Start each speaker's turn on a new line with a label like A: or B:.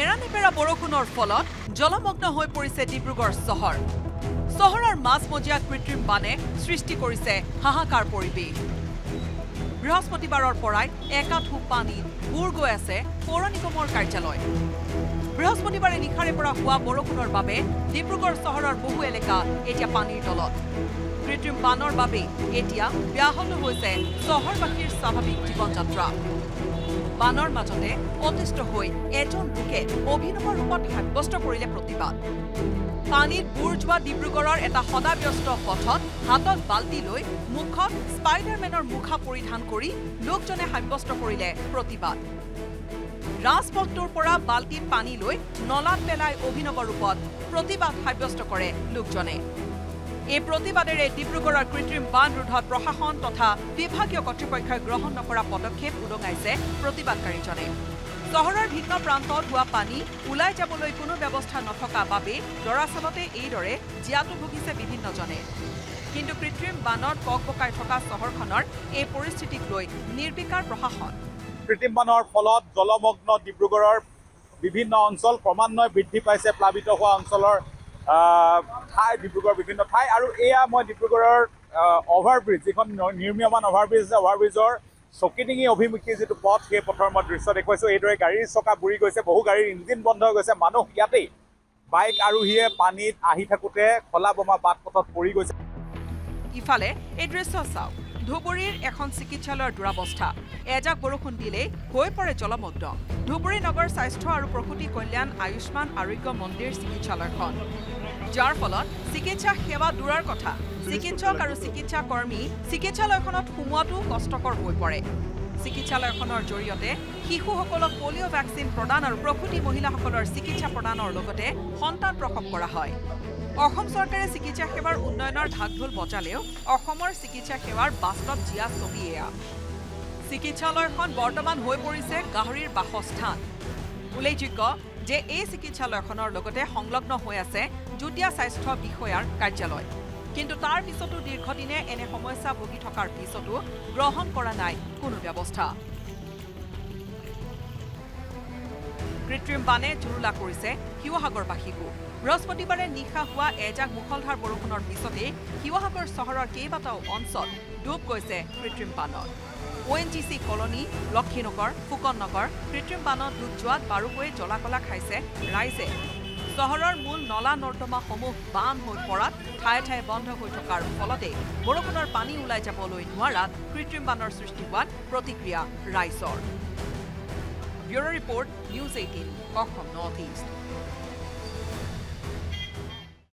A: নেৰানেপেৰা বৰষুণৰ ফলত জলমগ্ন হৈ পৰিছে ডিব্ৰুগড় চহৰ। চহৰৰ মাজমজিয়া কৃত্ৰিম বানে সৃষ্টি কৰিছে হাহাকাৰ পৰিৱেশ। বৃহস্পতিবাৰৰ পৰাই একাঠু পানীত বুৰ গৈ আছে পৌৰ নিগমৰ কাৰ্যালয়। বৃহস্পতিবাৰে নিশাৰে পৰা হোৱা বৰষুণৰ বাবে ডিব্ৰুগড় চহৰৰ বহু এলেকা এতিয়া পানীৰ তলত। কৃত্ৰিম বানৰ বাবেই এতিয়া ব্যাহত হৈছে চহৰবাসীৰ স্বাভাৱিক জীৱন যাত্ৰা বানৰ মাজতে অতিষ্ঠ হৈ এজন লোকে অভিনৱ ৰূপত সাব্যস্ত কৰিলে প্ৰতিবাদ। পানীত বুৰ যোৱা ডিব্ৰুগড়ৰ এটা সদাব্যস্ত পথত হাতত বাল্টি লৈ মুখত স্পাইডাৰমেনৰ মুখা পৰিধান কৰি লোকজনে সাব্যস্ত কৰিলে প্ৰতিবাদ। ৰাজপথটোৰ পৰা বাল্টিত পানী লৈ নলাত পেলাই অভিনৱ ৰূপত প্ৰতিবাদ সাব্যস্ত কৰে লোকজনে। এই প্ৰতিবাদেৰে ডিব্ৰুগড়ৰ কৃত্ৰিম বান ৰোধত প্ৰশাসন তথা বিভাগীয় কৰ্তৃপক্ষই গ্ৰহণ নকৰা পদক্ষেপ উদঙাইছে প্ৰতিবাদকাৰীজনে। চহৰৰ ভিন্ন প্ৰান্তত হোৱা পানী ওলাই যাবলৈ কোনো ব্যৱস্থা নথকা বাবেই দৰাচলতে এইদৰে জীয়াতু ভুগিছে বিভিন্নজনে। কিন্তু কৃত্ৰিম বানত ককবকাই থকা চহৰখনৰ এই পৰিস্থিতিক লৈ নিৰ্বিকাৰ প্ৰশাসন।
B: কৃত্ৰিম বানৰ ফলত জলমগ্ন ডিব্ৰুগড়ৰ বিভিন্ন অঞ্চল ক্ৰমান্বয়ে বৃদ্ধি পাইছে প্লাবিত হোৱা অঞ্চলৰ ঠাই ডিব্ৰুগড়ৰ বিভিন্ন ঠাই আৰু এয়া মই ডিব্ৰুগড়ৰ অভাৰব্ৰিজ যিখন নিৰ্মীয়মান অভাৰব্ৰিজ আছে অভাৰব্ৰিজৰ চকিডিঙি অভিমুখী যিটো পথ সেই পথৰ মই দৃশ্য দেখুৱাইছোঁ। এইদৰে গাড়ীৰ চকা বুৰি গৈছে বহু গাড়ীৰ ইঞ্জিন বন্ধ হৈ গৈছে। মানুহ ইয়াতেই। বাইক আৰোহীয়ে পানীত আহি থাকোঁতে খলা বোমা বাট পথত পৰি গৈছে।
A: ইফালে এই দৃশ্য চাওক। ধুবুৰীৰ এখন চিকিৎসালয়ৰ দুৰৱস্থা। এজাক বৰষুণ দিলেই হৈ পৰে জলমগ্ন। ধুবুৰী নগৰ স্বাস্থ্য আৰু প্ৰসূতি কল্যাণ আয়ুষ্মান আৰোগ্য মন্দিৰ চিকিৎসালয়খন। যাৰ ফলত চিকিৎসা সেৱা দূৰৰ কথা। চিকিৎসক আৰু চিকিৎসা কৰ্মী চিকিৎসালয়খনত সোমোৱাটো কষ্টকৰ হৈ পৰে। চিকিৎসালয়খনৰ জৰিয়তে শিশুসকলক পলিঅ' ভেকচিন প্ৰদান আৰু প্ৰসূতি মহিলাসকলৰ চিকিৎসা প্ৰদানৰ লগতে সন্তান প্ৰসৱ কৰা হয়। অসম চৰকাৰে চিকিৎসা সেৱাৰ উন্নয়নৰ ঢাক ঢোল বজালেও অসমৰ চিকিৎসা সেৱাৰ বাস্তৱ জীয়া ছবি এয়া। চিকিৎসালয়খন বৰ্তমান হৈ পৰিছে গাহৰিৰ বাসস্থান। উল্লেখযোগ্য যে এই চিকিৎসালয়খনৰ লগতে সংলগ্ন হৈ আছে যুটীয়া স্বাস্থ্য বিষয়াৰ কাৰ্যালয়। কিন্তু তাৰ পিছতো দীৰ্ঘদিনে এনে সমস্যা ভুগি থকাৰ পিছতো গ্ৰহণ কৰা নাই কোনো ব্যৱস্থা। কৃত্ৰিম বানে জুৰুলা কৰিছে শিৱসাগৰবাসীকো। বৃহস্পতিবাৰে নিশা হোৱা এজাক মুখলধাৰ বৰষুণৰ পিছতেই শিৱসাগৰ চহৰৰ কেইবাটাও অঞ্চল ডুব গৈছে কৃত্ৰিম বানত। O' N G C colony Lakshminagar Phukan Nagar কৃত্ৰিম বানত ডুব যোৱাত বাৰুকৈ জ্বলাকলা খাইছে ৰাইজে। চহৰৰ মূল নলা নৰ্দমাসমূহ বাম হৈ পৰাত ঠায়ে ঠায়ে বন্ধ হৈ থকাৰ ফলতে বৰষুণৰ পানী ওলাই যাবলৈ নোৱাৰাত কৃত্ৰিম বানৰ সৃষ্টি হোৱাত প্ৰতিক্ৰিয়া ৰাইজৰ। Bureau' report news eighteen Assam north east.